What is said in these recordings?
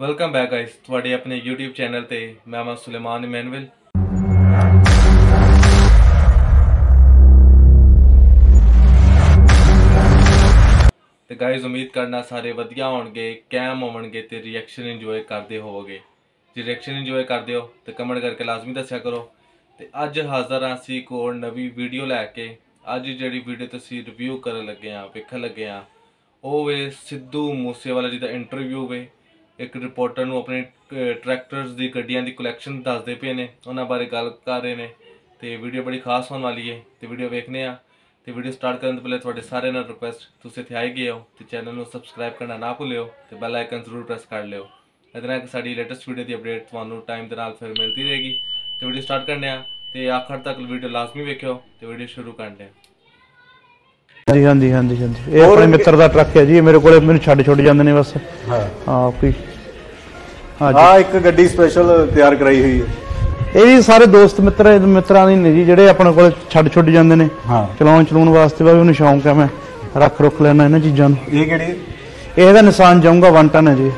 Welcome back guys ਤੁਹਾਡੇ ਆਪਣੇ YouTube channel ਤੇ ਮੈਂ ਮਾ ਸੁਲੇਮਾਨ ਇਮਨੁਅਲ। ਤੇ ਗਾਇਸ ਉਮੀਦ ਕਰਨਾ ਸਾਰੇ ਵਧੀਆ ਹੋਣਗੇ, ਕੈਮ ਹੋਣਗੇ ਤੇ ਰਿਐਕਸ਼ਨ ਇੰਜੋਏ ਕਰਦੇ ਹੋਵੋਗੇ। ਜੇ ਰਿਐਕਸ਼ਨ ਇੰਜੋਏ ਕਰਦੇ ਹੋ, ਤੇ ਕਮੈਂਟ ਕਰਕੇ ਲਾਜ਼ਮੀ ਦੱਸਿਆ ਕਰੋ। ਤੇ ਅੱਜ ਹਾਜ਼ਰ ਹਾਂ ਅਸੀਂ ਇੱਕ ਹੋਰ ਨਵੀਂ ਵੀਡੀਓ ਲੈ ਕੇ। ਅੱਜ ਜਿਹੜੀ ਵੀਡੀਓ ਤੁਸੀਂ ਰਿਵਿਊ ਕਰਨ ਲੱਗੇ ਆ ਵੇਖਣ ਲੱਗੇ ਆ ਉਹ ਵੇ ਸਿੱਧੂ ਮੂਸੇਵਾਲਾ ਜੀ ਦਾ ਇੰਟਰਵਿਊ ਵੇ। ਇੱਕ ਰਿਪੋਰਟਰ ਨੂੰ ਆਪਣੇ ਟਰੈਕਟਰਸ ਦੀ ਗੱਡੀਆਂ ਦੀ ਕਲੈਕਸ਼ਨ ਦੱਸਦੇ ਪਏ ਨੇ ਉਹਨਾਂ ਬਾਰੇ ਗੱਲ ਕਰ ਰਹੇ ਨੇ। ਤੇ ਵੀਡੀਓ ਬੜੀ ਖਾਸ ਹੋਣ ਵਾਲੀ ਹੈ ਤੇ ਵੀਡੀਓ ਵੇਖਨੇ ਆ ਤੇ ਵੀਡੀਓ ਸਟਾਰਟ ਕਰਨ ਤੋਂ ਪਹਿਲੇ ਤੁਹਾਡੇ ਸਾਰਿਆਂ ਨਾਲ ਰਿਕੁਐਸਟ ਤੁਸੀਂ ਇੱਥੇ ਆਏ ਗਏ ਹੋ ਤੇ ਚੈਨਲ ਨੂੰ ਸਬਸਕ੍ਰਾਈਬ ਕਰਨਾ ਨਾ ਭੁੱਲਿਓ ਤੇ ਬੈਲ ਆਈਕਨ ਜ਼ਰੂਰ ਪ੍ਰੈਸ ਕਰ ਲਿਓ। ਇਹਦੇ ਨਾਲ ਕਿ ਸਾਡੀ ਲੇਟੈਸਟ ਵੀਡੀਓ ਦੀ ਅਪਡੇਟ ਤੁਹਾਨੂੰ ਟਾਈਮ ਦੇ ਨਾਲ ਫਿਰ ਮਿਲਦੀ ਰਹੇਗੀ। ਤੇ ਵੀਡੀਓ ਸਟਾਰਟ ਕਰਨੇ ਆ ਤੇ ਆਖਰ ਤੱਕ ਵੀਡੀਓ ਲਾਜ਼ਮੀ ਵੇਖਿਓ ਤੇ ਵੀਡੀਓ ਸ਼ੁਰੂ ਕਰਦੇ ਆ ਜੀ ਹਾਂਜੀ ਹਾਂਜੀ ਹਾਂਜੀ। ਇਹ ਆਪਣੇ ਮਿੱਤਰ ਦਾ ਟਰੱਕ ਹੈ ਜੀ ਇਹ ਮੇਰੇ ਕੋਲੇ ਮੈਨੂੰ ਛੱਡ ਛੁੱਟ ਜਾਂਦੇ ਨੇ ਬਸ। ਹਾਂ। ਹਾਂ ਕੋਈ ਹਾਂ ਆ ਇੱਕ ਗੱਡੀ ਸਪੈਸ਼ਲ ਤਿਆਰ ਕਰਾਈ ਹੋਈ ਹੈ। ਜੀ ਇਹ ਵੀ ਸਾਰੇ ਦੋਸਤ ਮਿੱਤਰ ਮਿੱਤਰਾਂ ਦੇ ਨੇ ਜੀ ਜਿਹੜੇ ਆਪਣੇ ਕੋਲੇ ਛੱਡ ਛੁੱਟ ਜਾਂਦੇ ਨੇ। ਹਾਂ। ਚਲਾਉਣ ਚਲਾਉਣ ਵਾਸਤੇ ਵੀ ਉਹਨੂੰ ਸ਼ੌਂਕ ਹੈ ਮੈਂ ਰੱਖ ਰੁੱਖ ਲੈਣਾ ਇਹਨਾਂ ਚੀਜ਼ਾਂ ਨੂੰ। ਇਹ ਕਿਹੜੀ ਇਹਦਾ ਨਿਸ਼ਾਨ ਜਾਊਂਗਾ ਵਨ ਟਨ ਹੈ ਜੀ।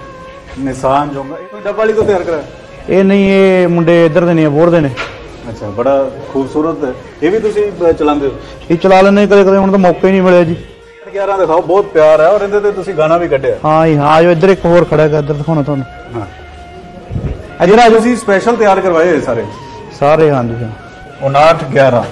ਨਿਸ਼ਾਨ ਜੋਗਾ ਇਹ ਕੋਈ ਡੱਬਾ ਵਾਲੀ ਤੋਂ ਤਿਆਰ ਕਰਾਇਆ? ਇਹ ਨਹੀਂ ਇਹ ਮੁੰਡੇ ਇੱਧਰ ਦੇ ਨੇ ਬੋਰ ਦੇ ਨੇ। ਅੱਛਾ ਬੜਾ ਖੂਬਸੂਰਤ ਹੈ। ਇਹ ਵੀ ਤੁਸੀਂ ਚਲਾਉਂਦੇ ਹੋ? ਇਹ ਚਲਾ ਲੈਣੇ ਕਦੇ ਕਦੇ ਹੁਣ ਤਾਂ ਮੌਕਾ ਹੀ ਨਹੀਂ ਮਿਲਿਆ ਜੀ। 11 ਦਿਖਾਓ ਬਹੁਤ ਪਿਆਰ ਹੈ ਔਰ ਇਹਦੇ ਤੇ ਤੁਸੀਂ ਗਾਣਾ ਵੀ ਕੱਢਿਆ। ਹਾਂ ਜੀ ਹਾਂ ਆਜੋ ਇੱਧਰ ਇੱਕ ਹੋਰ ਖੜਾ ਹੈਗਾ ਇੱਧਰ ਦਿਖਾਉਣਾ ਤੁਹਾਨੂੰ। ਹਾਂ। ਆਜੋ ਤੁਸੀਂ ਸਪੈਸ਼ਲ ਤਿਆਰ ਕਰਵਾਏ ਹੋਏ ਸਾਰੇ। ਸਾਰੇ ਹਾਂਜੀ। ਹਾਂ 59 11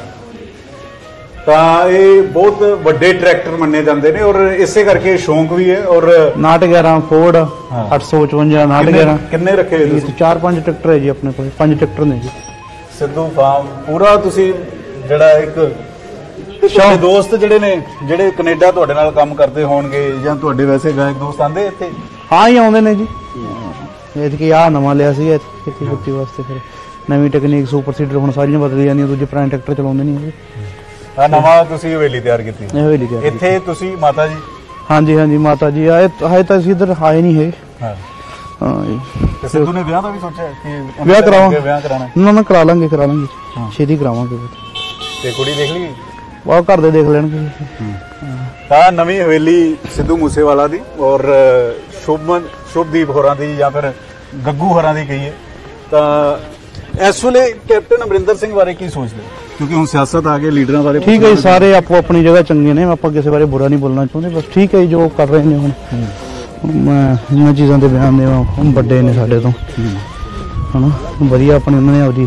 ਤਾਂ ਇਹ ਬਹੁਤ ਵੱਡੇ ਟਰੈਕਟਰ ਮੰਨੇ ਜਾਂਦੇ ਨੇ ਔਰ ਇਸੇ ਕਰਕੇ ਸ਼ੌਂਕ ਵੀ ਹੈ ਔਰ 911 ਫੋਰਡ ਹਾਂ। 855 911 ਕਿੰਨੇ ਰੱਖੇ ਹੋਏ ਤੁਸੀਂ? ਚਾਰ ਪੰਜ ਟਰੈਕਟਰ ਹੈ ਜੀ ਆਪਣੇ ਕੋਲ ਪੰਜ ਟਰੈਕਟਰ ਨੇ ਜੀ। ਸਿੱਧੂ ਫਾਰਮ ਪੂਰਾ ਤੁਸੀਂ ਜਿਹੜਾ ਇੱਕ ਤੁਹਾਡੇ ਦੋਸਤ ਜਿਹੜੇ ਨੇ ਜਿਹੜੇ ਕੈਨੇਡਾ ਤੁਹਾਡੇ ਨਾਲ ਕੰਮ ਕਰਦੇ ਹੋਣਗੇ ਜਾਂ ਤੁਹਾਡੇ ਵੈਸੇ ਗਾਇਕ ਦੋਸਤ ਆਂਦੇ ਇੱਥੇ? ਹਾਂ ਹੀ ਆਉਂਦੇ ਨੇ ਜੀ। ਇਹ ਕਿ ਆ ਨਵਾਂ ਲਿਆ ਸੀ ਖੇਤੀ ਖੁੱਤੀ ਵਾਸਤੇ ਫਿਰ। ਨਵੀਂ ਟੈਕਨੀਕ ਸੁਪਰ ਸੀਡਰ ਹੁਣ ਸਾਰੀਆਂ ਬਦਲ ਜਾਂਦੀਆਂ ਦੂਜੇ ਪੁਰਾਣੇ ਟਰੈਕਟਰ ਚਲਾਉਂਦੇ ਨਹੀਂ ਆ ਨਵਾਂ ਤੁਸੀਂ ਹਵੇਲੀ ਤਿਆਰ ਕੀਤੀ। ਇਹ ਹੋਈ ਲਿਖਿਆ ਇੱਥੇ ਤੁਸੀਂ ਮਾਤਾ ਜੀ? ਹਾਂਜੀ ਹਾਂਜੀ ਮਾਤਾ ਜੀ ਆਏ ਹਾਏ ਤਾਂ ਅਸੀਂ ਇੱਧਰ ਆਏ ਨਹੀਂ ਹੈ ਹਾਂ। ਹਾਂ ਜੀ ਤੇ ਸਿੱਧੂ ਨੇ ਵਿਆਹ ਦਾ ਵੀ ਸੋਚਿਆ ਕਿ ਵਿਆਹ ਕਰਾਵਾਂ। ਵਿਆਹ ਕਰਾਣਾ। ਨਾ ਨਾ ਕਰਾ ਲਾਂਗੇ ਕਰਾ ਲਾਂਗੇ। ਛੇਤੀ ਕਰਾਵਾਂਗੇ। ਤੇ ਕੁੜੀ ਦੇਖ ਲਈ? ਉਹ ਘਰ ਦੇ ਦੇਖ ਲੈਣਗੇ। ਤਾਂ ਨਵੀਂ ਹਵੇਲੀ ਸਿੱਧੂ ਮੂਸੇਵਾਲਾ ਦੀ ਔਰ ਸ਼ੁਭਮਨ ਸ਼ੁਭਦੀਪ ਹੋਰਾਂ ਦੀ ਜਾਂ ਫਿਰ ਗੱਗੂ ਹੋਰਾਂ ਦੀ ਕਹੀਏ ਤਾਂ ਇਸ ਵੇਲੇ ਕੈਪਟਨ ਅਮਰਿੰਦਰ ਸਿੰਘ ਬਾਰੇ ਕੀ ਸੋਚਦੇ? ਕਿਉਂਕਿ ਹੁਣ ਸਿਆਸਤ ਆ ਗਈ ਲੀਡਰਾਂ ਬਾਰੇ ਠੀਕ ਹੈ ਸਾਰੇ ਆਪੋ ਆਪਣੀ ਜਗ੍ਹਾ ਚੰਗੇ ਨੇ ਆਪਾਂ ਕਿਸੇ ਬਾਰੇ ਬੁਰਾ ਨਹੀਂ ਬੋਲਣਾ ਚਾਹੁੰਦੇ ਬਸ ਠੀਕ ਹੈ ਜੀ, ਕਰ ਰਹੇ ਨੇ ਹੁਣ। ਮੈਂ ਇਹਨਾਂ ਚੀਜ਼ਾਂ ਦੇ ਬਿਆਨ ਦੇਵਾਂ ਹੁਣ ਵੱਡੇ ਨੇ ਸਾਡੇ ਤੋਂ। ਹਨਾ ਵਧੀਆ ਆਪਣੇ ਉਹਨਾਂ ਨੇ ਆਪਦੀ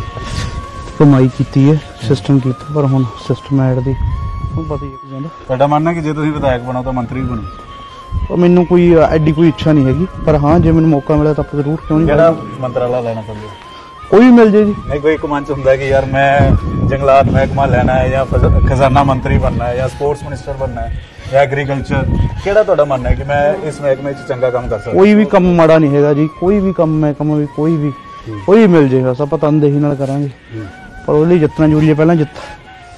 ਕਮਾਈ ਕੀਤੀ ਹੈ ਸਿਸਟਮ ਕੀਤਾ ਪਰ ਹੁਣ ਸਿਸਟਮ ਐਡ ਦੀ ਹੁਣ ਪਤਾ ਹੀ ਹੈ ਚੀਜ਼ਾਂ ਦਾ ਤੁਹਾਡਾ ਮੰਨਣਾ ਕਿ ਜੇ ਤੁਸੀਂ ਵਿਧਾਇਕ ਬਣੋ ਤਾਂ ਮੰਤਰੀ ਵੀ ਬਣੋ। ਪਰ ਮੈਨੂੰ ਕੋਈ ਐਡੀ ਕੋਈ ਇੱਛਾ ਨਹੀਂ ਹੈਗੀ। ਪਰ ਹਾਂ ਜੇ ਮੈਨੂੰ ਮੌਕਾ ਮਿਲਿਆ ਤਾਂ ਆਪਾਂ ਜ਼ਰੂਰ ਕਿਉਂ ਨਹੀਂ ਜਿਹੜਾ ਮੰਤਰਾਲਾ ਲੈਣਾ ਚਾਹੁੰਦੇ ਹੋ? ਕੋਈ ਵੀ ਮਿਲ ਜੇ ਜੀ। ਨਹੀਂ ਕੋਈ ਇੱਕ ਮਨ ਚ ਹੁੰਦਾ ਕਿ ਯਾਰ ਮੈਂ ਜੰਗਲਾਤ ਮਹਿਕਮਾ ਲੈਣਾ ਹੈ ਜਾਂ ਖਜ਼ਾਨਾ ਮੰਤਰੀ ਬਣਨਾ ਹੈ ਜਾਂ ਸਪੋਰਟਸ ਮਿਨਿਸਟਰ ਬਣਨਾ ਹੈ ਜਾਂ ਐਗਰੀਕਲਚਰ। ਕਿਹੜਾ ਤੁਹਾਡਾ ਮੰਨਣਾ ਹੈ ਕਿ ਮੈਂ ਇਸ ਮਹਿਕਮੇ 'ਚ ਚੰਗਾ ਕੰਮ ਕਰ ਸਕਦਾ? ਕੋਈ ਵੀ ਕੰਮ ਮਾੜਾ ਨਹੀਂ ਹੈਗਾ ਜੀ। ਕੋਈ ਵੀ ਕੰਮ ਮੈਂ ਕੰਮ ਵੀ ਕੋਈ ਵੀ ਕੋਈ ਮਿਲ ਜੇਗਾ ਸਭ ਤਨਦੇਹੀ ਨਾਲ ਕਰਾਂਗੇ। ਪਰ ਉਹਦੇ ਲਈ ਜਿੱਤਣਾ ਜ਼ਰੂਰੀ ਹੈ। ਪਹਿਲਾਂ ਜਿੱਤ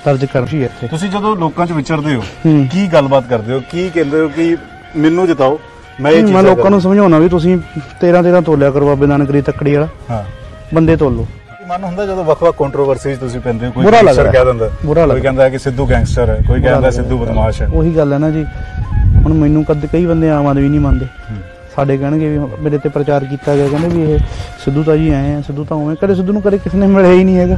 ਦਰਜ ਕਰਨੀ ਹੈ ਇੱਥੇ। ਤੁਸੀਂ ਜਦੋਂ ਲੋਕਾਂ 'ਚ ਵਿਚਰਦੇ ਹੋ ਹੂੰ। ਕੀ ਗੱਲਬਾਤ ਕਰਦੇ ਹੋ? ਕੀ ਕਹਿੰਦੇ ਹੋ ਕਿ ਮੈਨੂੰ ਜਿਤਾਓ ਮੈਂ ਇਹ ਮੈਂ ਚੀਜ਼ਾਂ ਲੋਕਾਂ ਨੂੰ ਸਮਝਾਉਣਾ ਵੀ ਤੁਸੀਂ 13 13 ਤੋਲਿਆ ਕਰੋ ਬਾਬੇ ਨਾਨਕ ਦੀ ਤੱਕੜੀ ਵਾਲਾ। ਹਾਂ। ਬੰਦੇ ਤੋਲੋ। ਮਨ ਹੁੰਦਾ ਜਦੋਂ ਵੱਖ-ਵੱਖ ਕੰਟਰੋਵਰਸੀਜ਼ ਤੁਸੀਂ ਪੈਂਦੇ ਹੋ? ਕੋਈ ਬੁਰਾ ਲੱਗਦਾ। ਕਹਿ ਦਿੰਦਾ ਬੁਰਾ ਕੋਈ ਲੱਗਦਾ। ਕਹਿੰਦਾ ਕਿ ਸਿੱਧੂ ਗੈਂਗਸਟਰ ਹੈ ਕੋਈ ਕਹਿੰਦਾ ਸਿੱਧੂ ਬਦਮਾਸ਼ ਹੈ। ਉਹੀ ਗੱਲ ਹੈ ਨਾ ਜੀ। ਹੁਣ ਮੈਨੂੰ ਕਦੇ ਕਈ ਬੰਦੇ ਆਮ ਆਦਮੀ ਨਹੀਂ ਮੰਨਦੇ। ਸਾਡੇ ਕਹਿਣਗੇ ਵੀ ਮੇਰੇ ਤੇ ਪ੍ਰਚਾਰ ਕੀਤਾ ਗਿਆ ਕਹਿੰਦੇ ਵੀ ਇਹ ਸਿੱਧੂ ਤਾਂ ਜੀ ਆਏ ਆ ਸਿੱਧੂ ਤਾਂ ਉਵੇਂ ਕਦੇ ਸਿੱਧੂ ਨੂੰ ਕਦੇ ਕਿਸੇ ਨੇ ਮਿਲਿਆ ਹੀ ਨਹੀਂ ਹੈਗਾ।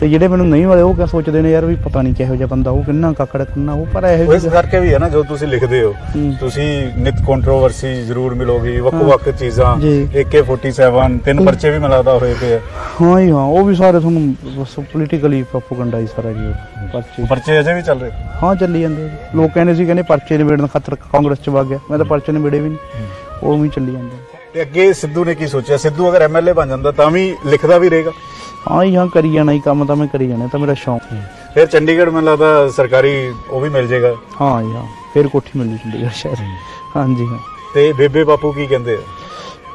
ਤੇ ਜਿਹੜੇ ਮੈਨੂੰ ਨਹੀਂ ਮਿਲੇ ਉਹ ਕਿਆ ਸੋਚਦੇ ਨੇ ਯਾਰ ਵੀ ਪਤਾ ਨਹੀਂ ਕਿਹੋ ਜਿਹਾ ਬੰਦਾ ਉਹ ਕਿੰਨਾ ਕਾਕੜ ਕਿੰਨਾ ਉਹ ਪਰ ਇਹੋ ਇਸ ਕਰਕੇ ਵੀ ਹੈ ਨਾ ਜੋ ਤੁਸੀਂ ਲਿਖਦੇ ਹੋ ਹੂੰ। ਤੁਸੀਂ ਨਿਤ ਕੰਟਰੋਵਰਸੀ ਜ਼ਰੂਰ ਮਿਲੋਗੀ ਵੱਖ-ਵੱਖ ਚੀਜ਼ਾਂ ਜੀ। AK47 ਤਿੰਨ ਪਰਚੇ ਵੀ ਮਿਲਾਦਾ ਹੋਏ ਪਏ। ਹਾਂ ਜੀ ਹਾਂ ਉਹ ਵੀ ਸਾਰੇ ਤੁਹਾਨੂੰ ਪੋਲੀਟੀਕਲੀ ਪ੍ਰੋਪਗੈਂਡਾ ਹੀ ਸਾਰਾ ਜੀ ਪਰਚੇ ਪਰਚੇ ਅਜੇ ਵੀ ਚੱਲ ਰਹੇ ਹਾਂ ਚੱਲੀ ਜਾਂਦੇ। ਲੋਕ ਕਹਿੰਦੇ ਸੀ ਕਹਿੰਦੇ ਪਰਚੇ ਨਿਬੇੜਨ ਖਾਤਰ ਕਾਂਗਰਸ ਚ ਵਗ ਗਿਆ ਮੈਂ ਤਾਂ ਪਰਚੇ ਨਿਬੇੜੇ ਵੀ ਨਹੀਂ ਉਹ ਵੀ ਚੱਲੀ ਜਾਂਦੇ। ਤੇ ਅੱਗੇ ਸਿੱਧੂ ਨੇ ਕੀ ਸੋਚਿਆ ਸਿੱਧੂ ਅਗਰ ਐਮਐਲਏ ਬਣ ਜਾਂਦਾ ਤਾਂ ਵੀ ਲਿਖਦਾ ਵੀ ਰਹੇਗਾ ਹਾਂ ਜੀ ਹਾਂ ਕਰੀ ਜਾਣਾ ਹੀ ਕੰਮ ਤਾਂ ਮੈਂ ਕਰੀ ਜਾਣਾ ਤਾਂ ਮੇਰਾ ਸ਼ੌਂਕ ਫਿਰ ਚੰਡੀਗੜ੍ਹ ਮੈਨੂੰ ਲੱਗਦਾ ਸਰਕਾਰੀ ਉਹ ਵੀ ਮਿਲ ਜਾਏਗਾ। ਹਾਂ ਜੀ ਹਾਂ ਫਿਰ ਕੋਠੀ ਮਿਲ ਜੂ ਚੰਡੀਗੜ੍ਹ ਸ਼ਹਿਰ। ਹਾਂ। ਜੀ ਹਾਂ। ਤੇ ਬੇਬੇ ਬਾਪੂ ਕੀ ਕਹਿੰਦੇ ਆ?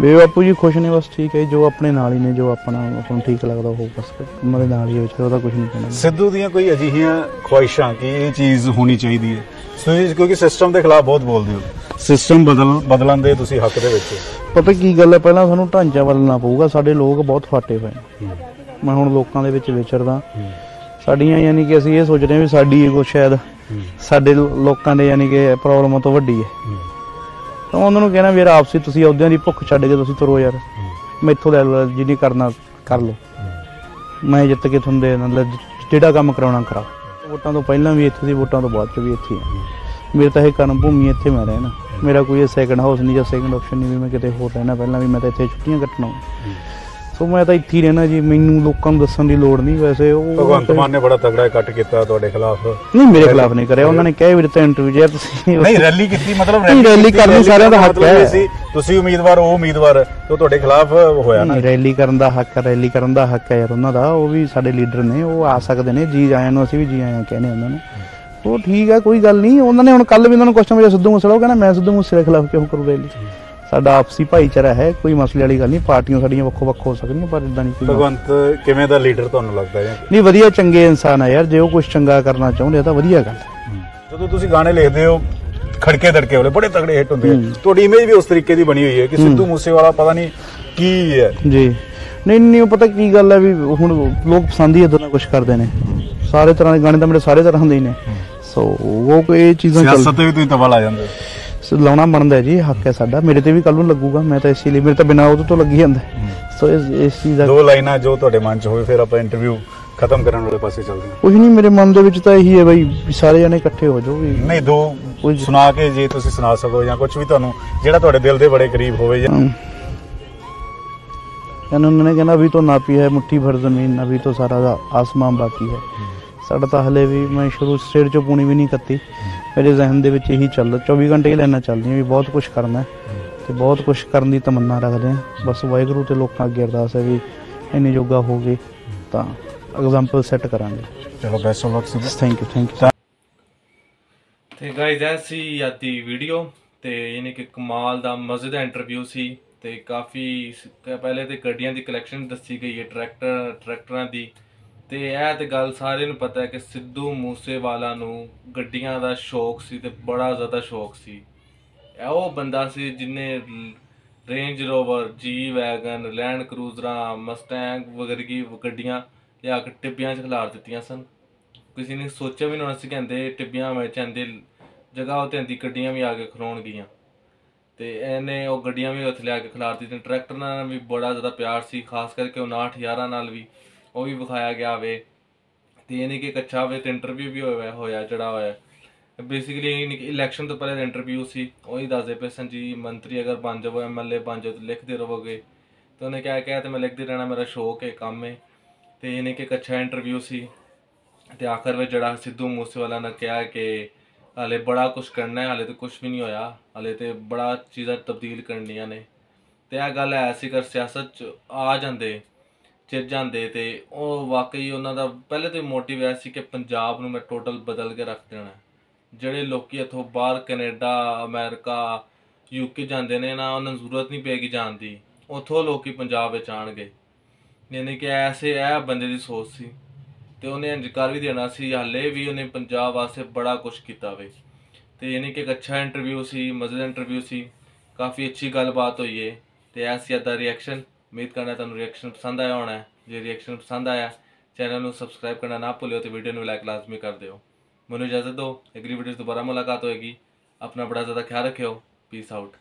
ਵੇ ਬਾਪੂ ਜੀ ਖੁਸ਼ ਨੇ ਬਸ ਠੀਕ ਹੈ ਜੋ ਆਪਣੇ ਨਾਲ ਹੀ ਨੇ ਜੋ ਆਪਣਾ ਆਪਾਂ ਨੂੰ ਠੀਕ ਲੱਗਦਾ ਉਹ ਬਸ ਦੇ ਨਾਲ ਹੀ ਹੋ ਚਾਹੇ ਉਹਦਾ ਕੁਝ ਨਹੀਂ ਕਹਿਣਾ। ਸਿੱਧੂ ਦੀਆਂ ਕੋਈ ਅਜਿਹੀਆਂ ਖੁਆਇਸ਼ਾਂ ਕਿ ਇਹ ਚੀਜ਼ ਹੋਣੀ ਚਾਹੀਦੀ ਹੈ? ਤੁਸੀਂ ਕਿਉਂਕਿ ਸਿਸਟਮ ਦੇ ਖਿਲਾਫ ਬਹੁਤ ਬੋਲਦੇ ਹੋ। ਸਿਸਟਮ ਬਦਲ ਬਦਲਣ ਦੇ ਤੁਸੀਂ ਹੱਕ ਦੇ ਵਿੱਚ ਹੋ। ਪਤਾ ਕੀ ਗੱਲ ਹੈ ਪਹਿਲਾਂ ਸਾਨੂੰ ਢਾਂਚਾ ਬਦਲਣਾ ਪਊਗਾ ਸਾਡੇ ਲੋਕ ਬਹੁਤ ਫਾਟੇ ਪਏ ਨੇ। ਮੈਂ ਹੁਣ ਲੋਕਾਂ ਦੇ ਵਿੱਚ ਵਿਚਰਦਾ। ਸਾਡੀਆਂ ਯਾਨੀ ਕਿ ਅਸੀਂ ਇਹ ਸੋਚਦੇ ਹਾਂ ਵੀ ਸਾਡੀ ਈਗੋ ਸ਼ਾਇਦ ਸਾਡੇ ਲੋਕਾਂ ਦੇ ਯਾਨੀ ਕਿ ਪ੍ਰੋਬਲਮਾਂ ਤੋਂ ਵੱਡੀ ਹੈ। ਤਾਂ ਉਹਨਾਂ ਨੂੰ ਕਹਿਣਾ ਵੀ ਯਾਰ ਆਪਸੀ ਤੁਸੀਂ ਅਹੁਦਿਆਂ ਦੀ ਭੁੱਖ ਛੱਡ ਕੇ ਤੁਸੀਂ ਤੁਰੋ ਯਾਰ। ਮੈਥੋਂ ਲੈ ਲਓ ਜਿਹਨੇ ਕਰਨਾ ਕਰ ਲਓ। ਮੈਂ ਜਿੱਤ ਕੇ ਤੁਹਾਨੂੰ ਦੇ ਨਾਲ ਜਿਹੜਾ ਕੰਮ ਕਰਾਉਣਾ ਕਰਾ ਵੋਟਾਂ ਤੋਂ ਪਹਿਲਾਂ ਵੀ ਇੱਥੇ ਸੀ ਵੋਟਾਂ ਤੋਂ ਬਾਅਦ ਚ ਵੀ ਇੱਥੇ ਹਾਂ। ਮੇਰੇ ਤਾਂ ਇਹ ਕਰਮ ਭੂਮੀ ਇੱਥੇ ਮੈਂ ਰਹਿਣਾ। ਮੇਰਾ ਕੋਈ ਸੈਕੰਡ ਹਾਊਸ ਨਹੀਂ ਜਾਂ ਸੈਕੰਡ ਆਪਸ਼ਨ ਨਹੀਂ ਵੀ ਮੈਂ ਕਿਤੇ ਹੋਰ ਰਹਿਣਾ। ਪਹਿਲਾਂ ਵੀ ਮੈਂ ਤਾਂ ਇੱਥੇ ਛੁੱਟੀਆਂ ਕੱਟਣਾ। ਸੋ ਮੈਂ ਤਾਂ ਇੱਥੇ ਹੀ ਰਹਿਣਾ ਜੀ ਮੈਨੂੰ ਲੋਕਾਂ ਨੂੰ ਦੱਸਣ ਦੀ ਲੋੜ ਨਹੀਂ ਵੈਸੇ ਉਹ ਭਗਵੰਤ ਮਾਨ ਨੇ ਬੜਾ ਤਗੜਾ ਕੱਟ ਕੀਤਾ ਤੁਹਾਡੇ ਖਿਲਾਫ। ਨਹੀਂ ਮੇਰੇ ਖਿਲਾਫ ਨਹੀਂ ਕਰਿਆ ਉਹਨਾਂ ਨੇ ਕਿਹਾ ਵੀ ਤਾਂ ਇੰਟਰਵਿਊ ਯਾਰ ਤੁਸੀਂ ਨਹੀਂ ਰੈਲੀ ਕੀਤੀ ਮਤਲਬ ਨਹੀਂ, ਰੈਲੀ ਕੀਤੀ, ਕਰਨੀ ਰੈਲੀ ਸਾਰਿਆਂ ਦਾ ਹੱਕ ਹੈ। ਤੁਸੀਂ ਉਮੀਦਵਾਰ ਉਹ ਉਮੀਦਵਾਰ ਤੇ ਤੁਹਾਡੇ ਖਿਲਾਫ ਹੋਇਆ ਨਾ। ਰੈਲੀ ਕਰਨ ਦਾ ਹੱਕ ਹੈ ਰੈਲੀ ਕਰਨ ਦਾ ਹੱਕ ਹੈ ਯਾਰ ਉਹਨਾਂ ਦਾ ਉਹ ਵੀ ਸਾਡੇ ਲੀਡਰ ਨੇ ਉਹ ਆ ਸਕਦੇ ਨੇ ਜੀ ਆਇਆਂ ਨੂੰ ਅਸੀਂ ਵੀ ਜੀ ਆਇਆਂ ਕਹਿੰਦੇ ਉਹਨਾਂ ਨੂੰ। ਉਹ ਠੀਕ ਹੈ ਕੋਈ ਗੱਲ ਨਹੀਂ ਉਹਨਾਂ ਨੇ ਹੁਣ ਕੱਲ ਵੀ ਉਹਨਾਂ ਨੂੰ ਕੁਐਸਚਨ ਪੁੱਛਿਆ ਸਿੱਧੂ ਮੂਸੇਵਾਲਾ ਉਹ ਕਹਿੰਦਾ ਮੈਂ ਸਿੱਧੂ ਮੂਸੇਵਾਲੇ ਖਿਲਾਫ ਕਿਉਂ ਕਰੂ ਰੈਲੀ ਸਾਡਾ ਆਪਸੀ ਭਾਈਚਾਰਾ ਹੈ ਕੋਈ ਮਸਲੇ ਵਾਲੀ ਗੱਲ ਨਹੀਂ ਪਾਰਟੀਆਂ ਸਾਡੀਆਂ ਵੱਖੋ ਵੱਖ ਹੋ ਸਕਦੀਆਂ ਪਰ ਇਦਾਂ ਨਹੀਂ ਕੋਈ ਭਗਵੰਤ ਕਿਵੇਂ ਦਾ ਲੀਡਰ ਤੁਹਾਨੂੰ ਲੱਗਦਾ ਹੈ? ਨਹੀਂ ਵਧੀਆ ਚੰਗੇ ਇਨਸਾਨ ਆ ਯਾਰ ਜੇ ਉਹ ਕੁਝ ਚੰਗਾ ਕਰਨਾ ਚਾਹੁੰਦੇ ਆ ਤਾਂ ਵਧੀਆ ਗੱਲ ਜਦੋਂ ਤੁਸੀਂ ਗਾਣੇ ਲਿਖਦੇ ਹੋ ਖੜਕੇ ਧੜਕੇ ਵਾਲੇ ਬੜੇ ਤਗੜੇ ਹਿੱਟ ਹੁੰਦੇ ਆ। ਤੁਹਾਡੀ ਇਮੇਜ ਵੀ ਉਸ ਤਰੀਕੇ ਦੀ ਬਣੀ ਹੋਈ ਹੈ ਕਿ ਸਿੱਧੂ ਮੂਸੇਵਾਲਾ ਪਤਾ ਨਹੀਂ ਕੀ ਹੈ। ਜੀ। ਨਹੀਂ ਨਹੀਂ ਪਤਾ ਕੀ ਗੱਲ ਹੈ ਵੀ ਹੁਣ ਲੋਕ ਪਸੰਦ ਹੀ ਇਦਾਂ ਦਾ ਕੁਝ ਕਰਦੇ ਨੇ। ਸਾਰੇ ਤਰ੍ਹਾਂ ਦੇ ਗਾਣੇ ਤਾਂ ਮੇਰੇ ਸਾਰੇ ਤਰ੍ਹਾਂ ਦੇ ਹੀ ਨੇ। ਸੋ ਉਹ ਕੋਈ ਇਹ ਚੀਜ਼ਾਂ ਚੱਲ ਸਿਆਸਤ ਤੇ ਵੀ ਤੁਸੀਂ ਤਵਾ ਲਾ ਜਾਂਦੇ ਲਾਉਣਾ ਬਣਦਾ ਜੀ ਹੱਕ ਹੈ ਸਾਡਾ। ਮੇਰੇ ਤੇ ਵੀ ਕੱਲ ਨੂੰ ਲੱਗੂਗਾ ਮੈਂ ਤਾਂ ਇਸੇ ਲਈ ਮੇਰੇ ਤਾਂ ਬਿਨਾਂ ਉਹ ਤੋਂ ਲੱਗੀ ਜਾਂਦਾ ਸੋ ਇਸ ਇਸ ਚੀਜ਼ ਦਾ ਦੋ ਲਾਈਨਾਂ ਜੋ ਤੁਹਾਡੇ ਮਨ 'ਚ ਹੋਵੇ ਫਿਰ ਆਪਾਂ ਇੰਟਰਵਿਊ ਖਤਮ ਕਰਨ ਵਾਲੇ ਪਾਸੇ ਚੱਲਦੇ ਹਾਂ। ਕੁਝ ਨਹੀਂ ਮੇਰੇ ਮਨ ਦੇ ਵਿੱਚ ਤਾਂ ਇਹੀ ਹੈ ਬਈ ਸਾਰੇ ਜਣੇ ਇਕੱਠੇ ਹੋ ਜਾਓ ਵੀ ਨਹੀਂ ਦੋ ਸੁਣਾ ਕੇ ਜੇ ਤੁਸੀਂ ਸੁਣਾ ਸਕੋ ਜਾਂ ਕੁਝ ਵੀ ਤੁਹਾਨੂੰ ਜਿਹੜਾ ਤੁਹਾਡੇ ਦਿਲ ਦੇ ਬੜੇ ਕਰੀਬ ਹੋਵੇ ਜਾਂ ਇਹਨਾਂ ਨੇ ਕਹਿੰਦਾ ਵੀ ਤੋਂ ਨਾਪੀ ਹੈ ਮੁੱਠੀ ਭਰ ਜ਼ਮੀਨ ਨਾ ਵੀ ਤੋਂ ਸਾਰਾ ਆਸਮਾਨ ਬਾਕੀ ਹੈ। ਸਾਡਾ ਤਾਂ ਹਲੇ ਵੀ ਮੈਂ ਸ਼ੁਰੂ ਸਿਰ ਚੋਂ ਪੂਣੀ ਵੀ ਨਹੀਂ ਕੱਤੀ। ਮੇਰੇ ਜ਼ਿਹਨ ਦੇ ਵਿੱਚ ਇਹੀ ਚੱਲ 24 ਘੰਟੇ ਹੀ ਲੈਣਾ ਚੱਲਦੀਆਂ ਵੀ ਬਹੁਤ ਕੁਝ ਕਰਨਾ ਹੈ ਤੇ ਬਹੁਤ ਕੁਝ ਕਰਨ ਦੀ ਤਮੰਨਾ ਰੱਖਦੇ ਹਾਂ। ਬਸ ਵਾਹਿਗੁਰੂ ਤੇ ਲੋਕਾਂ ਅੱਗੇ ਅਰਦਾਸ ਹੈ ਵੀ ਇੰਨੇ ਜੋਗਾ ਹੋ ਗਏ ਤਾਂ ਐਗਜ਼ਾਮਪਲ ਸੈੱਟ ਕਰਾਂਗੇ। ਚਲੋ best of luck thank you thank you ਤੇ ਗਾਇਜ਼ ਸੀ ਆਦੀ ਵੀਡੀਓ ਤੇ ਯਾਨੀ ਕਿ ਕਮਾਲ ਦਾ ਮਜ਼ੇ ਦਾ ਇੰਟਰਵਿਊ ਸੀ ਤੇ ਕਾਫੀ ਪਹਿਲੇ ਤੇ ਗੱਡੀਆਂ ਦੀ ਕਲੈਕਸ਼ਨ ਦੱਸੀ ਗਈ ਹੈ ਟਰੈਕਟਰ ਟਰੈਕਟਰਾਂ ਦੀ। ਤੇ ਇਹ ਤੇ ਗੱਲ ਸਾਰਿਆਂ ਨੂੰ ਪਤਾ ਹੈ ਕਿ ਸਿੱਧੂ ਮੂਸੇਵਾਲਾ ਨੂੰ ਗੱਡੀਆਂ ਦਾ ਸ਼ੌਕ ਸੀ ਤੇ ਬੜਾ ਜ਼ਿਆਦਾ ਸ਼ੌਕ ਸੀ। ਇਹ ਉਹ ਬੰਦਾ ਸੀ ਜਿਨੇ Range Rover G Wagon Land ਕਰੂਜ਼ਰਾਂ Mustang ਵਗੈਰੀ ਗੱਡੀਆਂ ਲਿਆ ਕੇ ਟਿੱਬਿਆਂ 'ਚ ਖਿਲਾਰ ਦਿੱਤੀਆਂ ਸਨ। ਕਿਸੇ ਨੇ ਸੋਚਿਆ ਵੀ ਨਾ ਸੀ ਕਹਿੰਦੇ ਟਿੱਬਿਆਂ ਵਿੱਚ ਆਂਦੇ ਜਗ੍ਹਾ ਉਤੇ ਆਂਦੀ ਗੱਡੀਆਂ ਵੀ ਆ ਕੇ ਖਲੋਣਗੀਆਂ ਤੇ ਇਹਨੇ ਉਹ ਗੱਡੀਆਂ ਵੀ ਉੱਥੇ ਲਿਆ ਕੇ ਖਿਲਾਰ ਦਿੱਤੀਆਂ। ਟਰੈਕਟਰ ਨਾਲ ਵੀ ਬੜਾ ਜ਼ਿਆਦਾ ਪਿਆਰ ਸੀ, ਖਾਸ ਕਰਕੇ ਉਹ 911 ਨਾਲ ਵੀ। ਉਹ ਵੀ ਵਿਖਾਇਆ ਗਿਆ ਵੇ। ਤੇ ਇਹ ਨਹੀਂ ਕਿ ਅੱਛਾ ਵੇ ਤੇ ਇੰਟਰਵਿਊ ਵੀ ਹੋਇਆ ਹੋਇਆ ਜਿਹੜਾ ਹੋਇਆ। ਬੇਸਿਕਲੀ ਇਹ ਇਲੈਕਸ਼ਨ ਤੋਂ ਪਹਿਲੇ ਇੰਟਰਵਿਊ ਸੀ। ਉਹੀ ਦੱਸਦੇ ਪਏ ਸਨ ਜੀ, ਮੰਤਰੀ ਅਗਰ ਬਣ ਜਾਵੋ ਐਮਐਲਏ ਬਣ ਜਾਓ ਤਾਂ ਲਿਖਦੇ ਰਹੋਗੇ। ਤੇ ਉਹਨੇ ਕਿਹਾ ਕਿਹਾ ਤੇ ਮੈਂ ਲਿਖਦੀ ਰਹਿਣਾ, ਮੇਰਾ ਸ਼ੌਕ ਹੈ, ਕੰਮ ਹੈ। ਤੇ ਇਹ ਨਹੀਂ ਕਿ ਅੱਛਾ ਇੰਟਰਵਿਊ ਸੀ। ਤੇ ਆਖਰ ਵਿੱਚ ਜਿਹੜਾ ਸਿੱਧੂ ਮੂਸੇਵਾਲਾ ਨੇ ਕਿਹਾ ਕਿ ਹਾਲੇ ਬੜਾ ਕੁਝ ਕਰਨਾ ਹੈ, ਹਾਲੇ ਤੇ ਕੁਝ ਵੀ ਨਹੀਂ ਹੋਇਆ। ਹਾਲੇ ਤੇ ਬੜਾ ਚੀਜ਼ਾਂ ਤਬਦੀਲ ਕਰਨੀਆਂ ਨੇ। ਤੇ ਇਹ ਗੱਲ ਹੈ ਸੀ ਕਰ ਸਿਆਸਤ ਚ ਆ ਜਾਂਦੇ ਚਿਰ ਜਾਂਦੇ ਤੇ ਉਹ ਵਾਕਈ ਉਹਨਾਂ ਦਾ ਪਹਿਲੇ ਤੇ ਮੋਟਿਵ ਇਹ ਸੀ ਕਿ ਪੰਜਾਬ ਨੂੰ ਮੈਂ ਟੋਟਲ ਬਦਲ ਕੇ ਰੱਖ ਦੇਣਾ। ਜਿਹੜੇ ਲੋਕੀ ਇੱਥੋਂ ਬਾਹਰ ਕੈਨੇਡਾ, ਅਮਰੀਕਾ ਯੂਕੇ ਜਾਂਦੇ ਨੇ ਨਾ, ਉਹਨਾਂ ਨੂੰ ਜ਼ਰੂਰਤ ਨਹੀਂ ਪਏਗੀ ਜਾਣ ਦੀ। ਉੱਥੋਂ ਲੋਕੀ ਪੰਜਾਬ ਵਿੱਚ ਆਣਗੇ ਯਾਨੀ ਕਿ ਐਸੇ ਇਹ ਬੰਦੇ ਦੀ ਸੋਚ ਸੀ ਤੇ ਉਹਨੇ ਇੰਜ ਕਰ ਵੀ ਦੇਣਾ ਸੀ, ਹਾਲੇ ਵੀ ਉਹਨੇ ਪੰਜਾਬ ਵਾਸਤੇ ਬੜਾ ਕੁਝ ਕੀਤਾ ਵੇ। ਤੇ ਯਾਨੀ ਕਿ ਇੱਕ ਅੱਛਾ ਇੰਟਰਵਿਊ ਸੀ, ਮਜ਼ੇਦਾਰ ਇੰਟਰਵਿਊ ਸੀ, ਕਾਫੀ ਅੱਛੀ ਗੱਲਬਾਤ ਹੋਈ ਏ ਤੇ ਐਸੀ ਦਾ ਰਿਐਕਸ਼ਨ ਉਮੀਦ ਕਰਨਾ ਤੁਹਾਨੂੰ ਰਿਐਕਸ਼ਨ ਪਸੰਦ ਆਇਆ ਹੋਣਾ ਜੇ ਰਿਐਕਸ਼ਨ ਪਸੰਦ ਆਇਆ ਚੈਨਲ ਨੂੰ ਸਬਸਕ੍ਰਾਈਬ ਕਰਨਾ ਨਾ ਭੁੱਲਿਓ ਤੇ ਵੀਡੀਓ ਨੂੰ ਲਾਈਕ ਲਾਜ਼ਮੀ ਕਰ ਦਿਓ। ਮੈਨੂੰ ਇਜਾਜ਼ਤ ਦਿਓ, ਅਗਲੀ ਵੀਡੀਓ 'ਚ ਦੁਬਾਰਾ ਮੁਲਾਕਾਤ ਹੋਏਗੀ। ਆਪਣਾ ਬੜਾ ਜ਼ਿਆਦਾ ਖਿਆਲ ਰੱਖਿਓ। Piece out